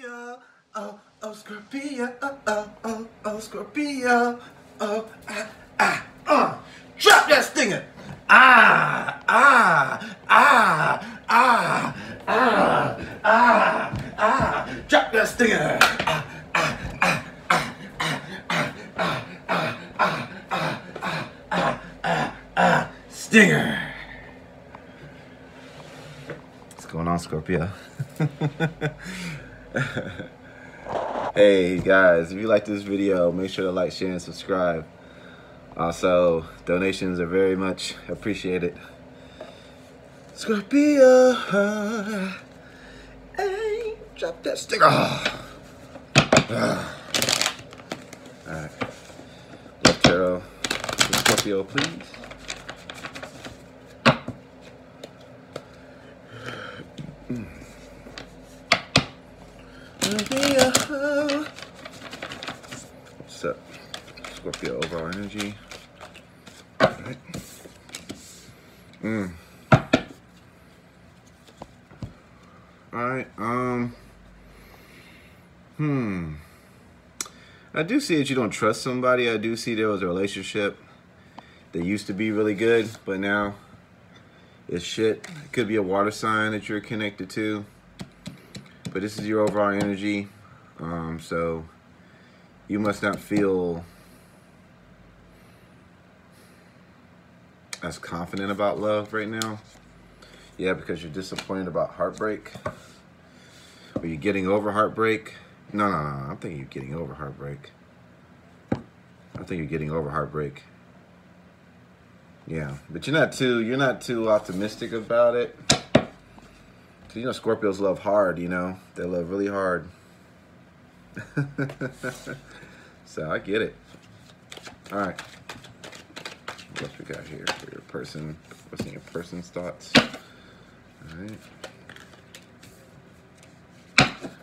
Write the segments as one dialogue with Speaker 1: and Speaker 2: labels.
Speaker 1: Scorpio, oh, oh, Scorpio, oh, oh, oh, oh, Scorpio, oh, ah, ah, uh, drop that stinger. Ah, ah, ah, ah, ah, ah, ah, drop that stinger. Ah, ah, ah, ah, ah, ah, ah, ah, ah, ah, ah, ah, ah, stinger. What's going on, Scorpio? hey guys, if you like this video, make sure to like, share, and subscribe. Also, donations are very much appreciated. Scorpio, hey, drop that sticker. Ah. Alright. Left arrow Scorpio, please. Scorpio. Set Scorpio overall energy. Alright. Mm. Alright, um. Hmm. I do see that you don't trust somebody. I do see there was a relationship that used to be really good, but now it's shit. It could be a water sign that you're connected to but this is your overall energy. Um, so you must not feel as confident about love right now. Yeah, because you're disappointed about heartbreak. Are you getting over heartbreak? No, no, no. I'm thinking you're getting over heartbreak. I think you're getting over heartbreak. Yeah, but you're not too you're not too optimistic about it you know Scorpios love hard, you know. They love really hard. so I get it. All right. What we got here for your person? What's in your person's thoughts? All right.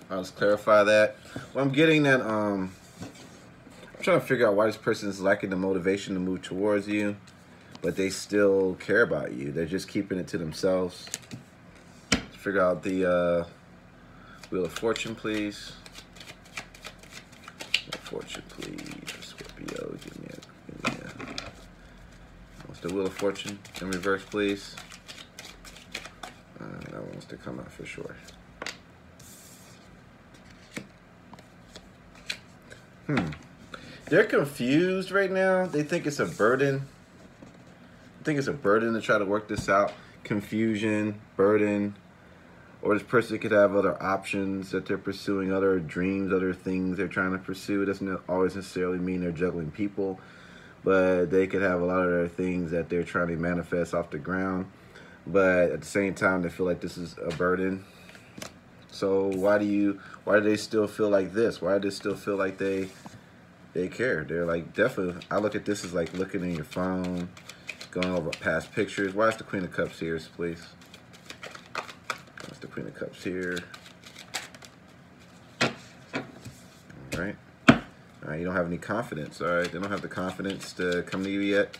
Speaker 1: I'll just clarify that. Well, I'm getting that. Um, I'm trying to figure out why this person is lacking the motivation to move towards you, but they still care about you. They're just keeping it to themselves figure out the uh, Wheel of Fortune, please. Wheel of Fortune, please. Scorpio, give me a, give me a. What's the Wheel of Fortune in reverse, please? Uh, that wants to come out for sure. Hmm. They're confused right now. They think it's a burden. I think it's a burden to try to work this out. Confusion, burden, or this person could have other options that they're pursuing, other dreams, other things they're trying to pursue. It doesn't always necessarily mean they're juggling people, but they could have a lot of other things that they're trying to manifest off the ground. But at the same time, they feel like this is a burden. So why do you? Why do they still feel like this? Why do they still feel like they they care? They're like definitely. I look at this as like looking in your phone, going over past pictures. Why is the Queen of Cups here, please? the Queen of Cups here. All right. Right, you don't have any confidence. All right, they don't have the confidence to come to you yet.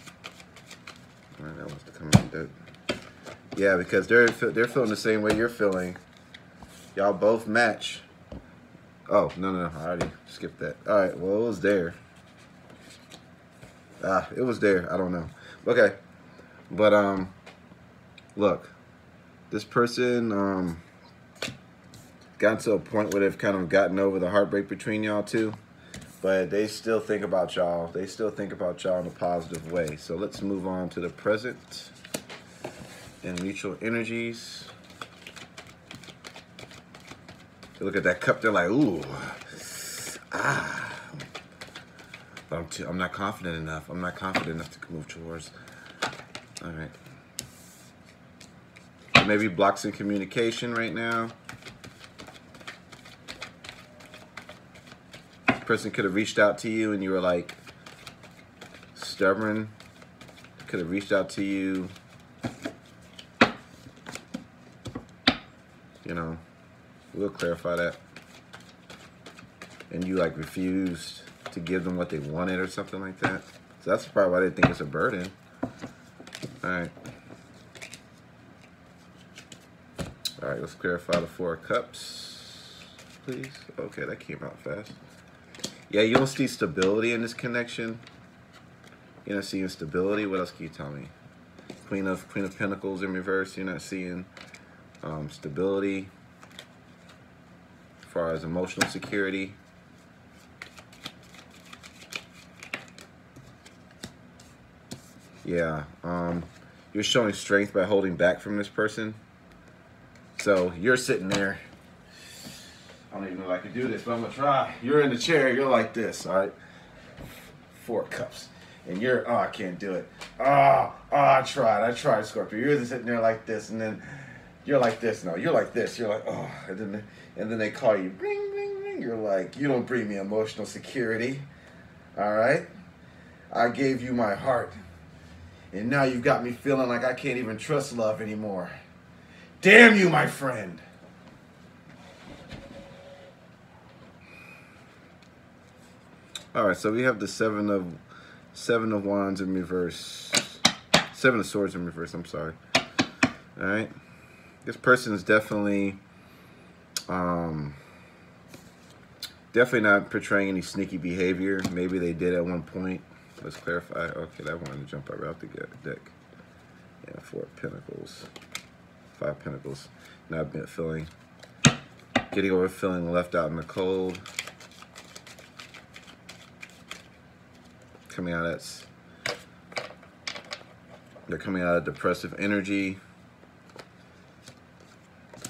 Speaker 1: All right, that wants to come in. Yeah, because they're they're feeling the same way you're feeling. Y'all both match. Oh no, no no I already skipped that. All right, well it was there. Ah, it was there. I don't know. Okay, but um, look, this person um, got to a point where they've kind of gotten over the heartbreak between y'all two, but they still think about y'all. They still think about y'all in a positive way. So let's move on to the present and mutual energies. Look at that cup, they're like, ooh, ah. But I'm, too, I'm not confident enough. I'm not confident enough to move towards. All right maybe blocks in communication right now. Person could have reached out to you and you were like stubborn. Could have reached out to you. You know, we'll clarify that. And you like refused to give them what they wanted or something like that. So that's probably why they think it's a burden. All right. All right, let's clarify the four cups. please? Okay, that came out fast. Yeah, you don't see stability in this connection. You're not seeing stability. What else can you tell me? Queen of Queen of Pentacles in reverse. You're not seeing um, stability as far as emotional security. Yeah, um, you're showing strength by holding back from this person. So you're sitting there. I don't even know if I can do this, but I'm gonna try. You're in the chair. You're like this, all right? Four cups and you're, oh, I can't do it. Oh, oh, I tried, I tried, Scorpio. You're sitting there like this, and then you're like this. No, you're like this. You're like, oh, and then, and then they call you, ring, ring, ring. You're like, you don't bring me emotional security. All right? I gave you my heart. And now you've got me feeling like I can't even trust love anymore. Damn you, my friend. All right, so we have the seven of Seven of Wands in reverse. Seven of Swords in reverse, I'm sorry. Alright. This person is definitely um definitely not portraying any sneaky behavior. Maybe they did at one point. Let's clarify. Okay, that wanted to jump right out the deck. Yeah, four pentacles. Five pentacles. Not been feeling getting over feeling left out in the cold. Coming out as they're coming out of depressive energy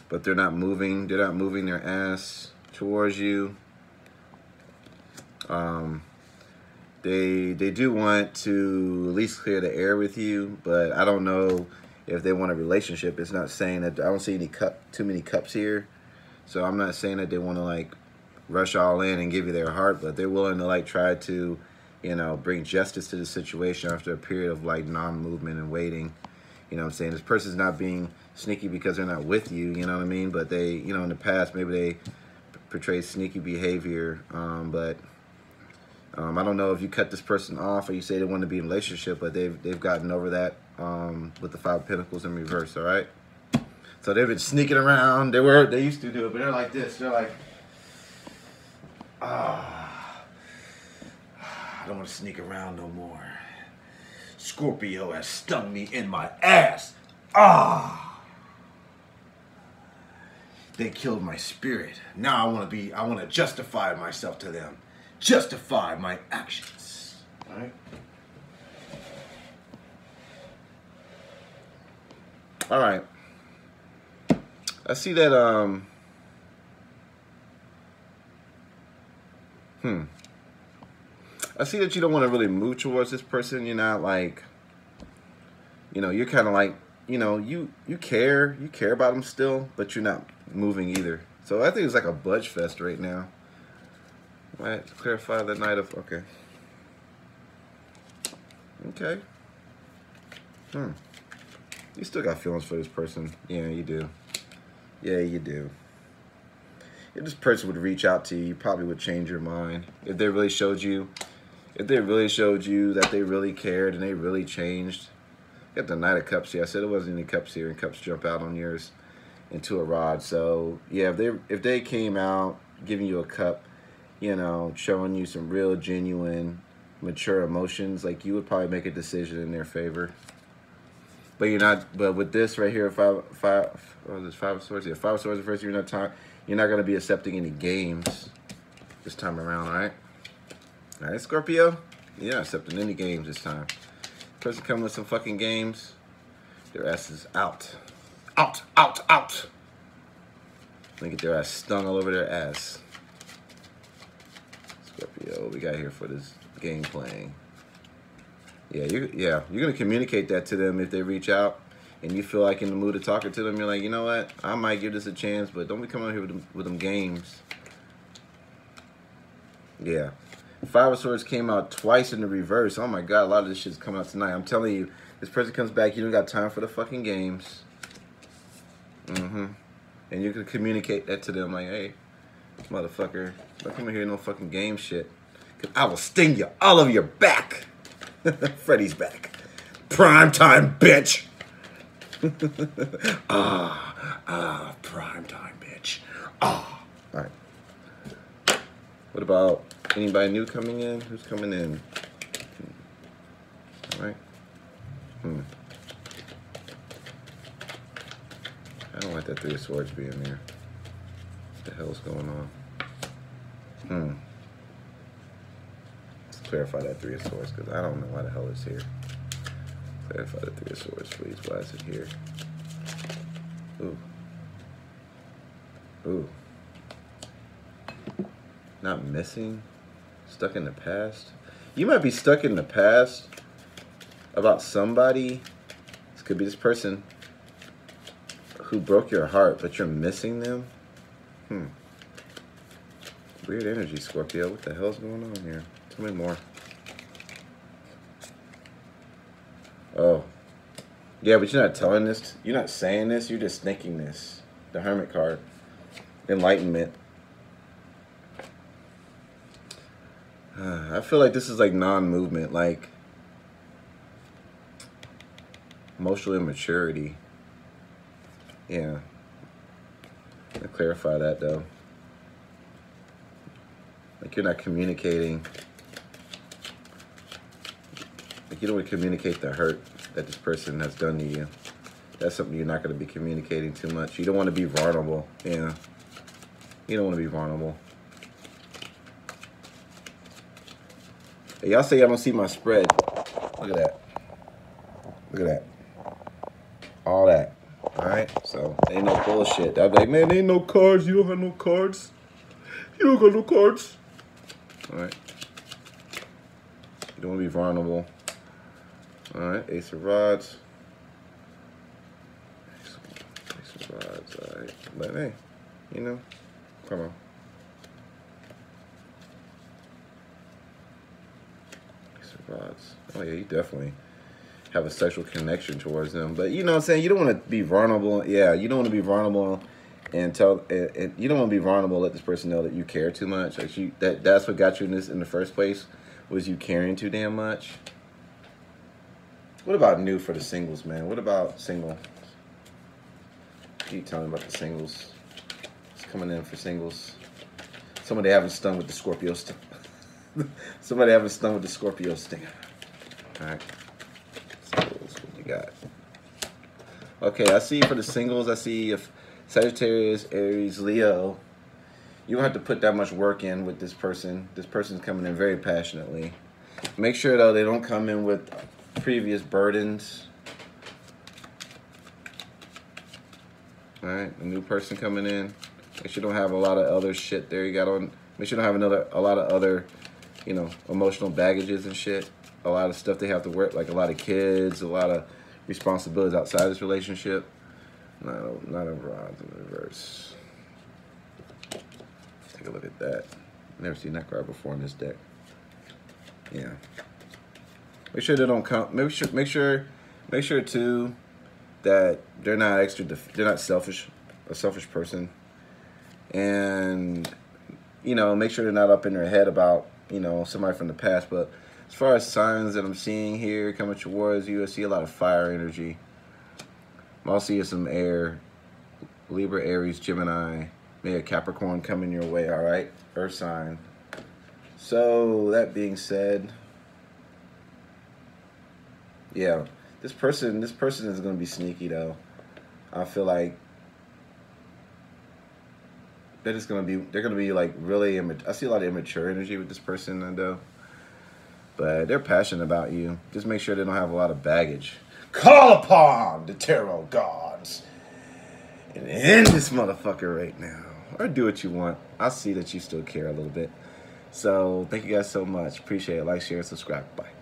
Speaker 1: but they're not moving they're not moving their ass towards you. Um, they they do want to at least clear the air with you but I don't know if they want a relationship. It's not saying that I don't see any cup too many cups here. So I'm not saying that they want to like rush all in and give you their heart but they're willing to like try to you know, bring justice to the situation after a period of like non-movement and waiting. You know what I'm saying? This person's not being sneaky because they're not with you, you know what I mean? But they, you know, in the past, maybe they portrayed sneaky behavior. Um, but um, I don't know if you cut this person off or you say they want to be in a relationship, but they've, they've gotten over that um, with the Five Pentacles in reverse, all right? So they've been sneaking around. They were, they used to do it, but they're like this. They're like, ah. I don't want to sneak around no more. Scorpio has stung me in my ass. Ah! They killed my spirit. Now I want to be, I want to justify myself to them. Justify my actions. All right? All right. I see that, um, hmm. I see that you don't want to really move towards this person. You're not like, you know, you're kind of like, you know, you you care, you care about them still, but you're not moving either. So I think it's like a budge fest right now. Right, to clarify the Knight of okay. Okay. Hmm. You still got feelings for this person. Yeah, you do. Yeah, you do. If this person would reach out to you, you probably would change your mind. If they really showed you if they really showed you that they really cared and they really changed, got the Knight of Cups here. I said it wasn't any cups here, and cups jump out on yours into a rod. So yeah, if they if they came out giving you a cup, you know, showing you some real genuine, mature emotions, like you would probably make a decision in their favor. But you're not. But with this right here, five five. Oh, this five of swords. Yeah, five of swords. First, you're not time. You're not gonna be accepting any games this time around. All right. All right, Scorpio. Yeah, accepting any games this time. Person coming with some fucking games, their ass is out. Out, out, out. They get their ass stung all over their ass. Scorpio, what we got here for this game playing? Yeah, you yeah, you're gonna communicate that to them if they reach out and you feel like in the mood of talking to them, you're like, you know what, I might give this a chance, but don't be coming out here with them, with them games. Yeah. Five of Swords came out twice in the reverse. Oh my god, a lot of this shit's coming out tonight. I'm telling you, this person comes back, you don't got time for the fucking games. Mm-hmm. And you can communicate that to them like, hey, motherfucker, don't come here no fucking game shit. Cause I will sting you all over your back. Freddy's back. Prime time, bitch. ah, ah, prime time, bitch. Ah. All right. What about anybody new coming in? Who's coming in? All right. Hmm. I don't like that Three of Swords being there. What the hell's going on? Hmm. Let's clarify that Three of Swords because I don't know why the hell it's here. Clarify the Three of Swords, please. Why is it here? Ooh. Ooh. Not missing? Stuck in the past? You might be stuck in the past about somebody. This could be this person who broke your heart, but you're missing them? Hmm. Weird energy, Scorpio. What the hell's going on here? Tell me more. Oh. Yeah, but you're not telling this. You're not saying this. You're just thinking this. The Hermit card. Enlightenment. I feel like this is like non-movement, like emotional immaturity. Yeah. Clarify that though. Like you're not communicating. Like you don't want to communicate the hurt that this person has done to you. That's something you're not going to be communicating too much. You don't want to be vulnerable. Yeah. You don't want to be vulnerable. Y'all say y'all don't see my spread. Look at that. Look at that. All that. Alright? So, ain't no bullshit. I'm like, man, ain't no cards. You don't have no cards. You don't got no cards. Alright? You don't want to be vulnerable. Alright, Ace of Rods. Ace of Rods, alright. But hey, you know, come on. Ace of Oh yeah, you definitely have a sexual connection towards them. But you know what I'm saying? You don't want to be vulnerable. Yeah, you don't want to be vulnerable and tell and, and you don't want to be vulnerable let this person know that you care too much. Like you that that's what got you in this in the first place was you caring too damn much. What about new for the singles, man? What about single? Keep telling about the singles. It's coming in for singles. Somebody haven't stung with the Scorpio sting. Somebody haven't stung with the Scorpio sting. All right. Singles, what you got? Okay, I see for the singles, I see if Sagittarius, Aries, Leo. You don't have to put that much work in with this person. This person's coming in very passionately. Make sure though they don't come in with previous burdens. All right, a new person coming in. Make sure you don't have a lot of other shit there you got on. Make sure you don't have another a lot of other, you know, emotional baggages and shit. A lot of stuff they have to work, like a lot of kids, a lot of responsibilities outside this relationship. Not not a rods in reverse. Take a look at that. Never seen that card before in this deck. Yeah. Make sure they don't come. Make sure, make sure, make sure too that they're not extra. They're not selfish, a selfish person, and you know, make sure they're not up in their head about you know somebody from the past. But as far as signs that I'm seeing here coming towards you, I see a lot of fire energy. I'm also seeing some air, Libra, Aries, Gemini, maybe a Capricorn coming your way. All right, Earth sign. So that being said yeah, this person, this person is gonna be sneaky though. I feel like they're just gonna be, they're gonna be like really. I see a lot of immature energy with this person though, but they're passionate about you. Just make sure they don't have a lot of baggage. Call upon the tarot gods and end this motherfucker right now, or do what you want. I see that you still care a little bit. So thank you guys so much. Appreciate it. Like, share, and subscribe. Bye.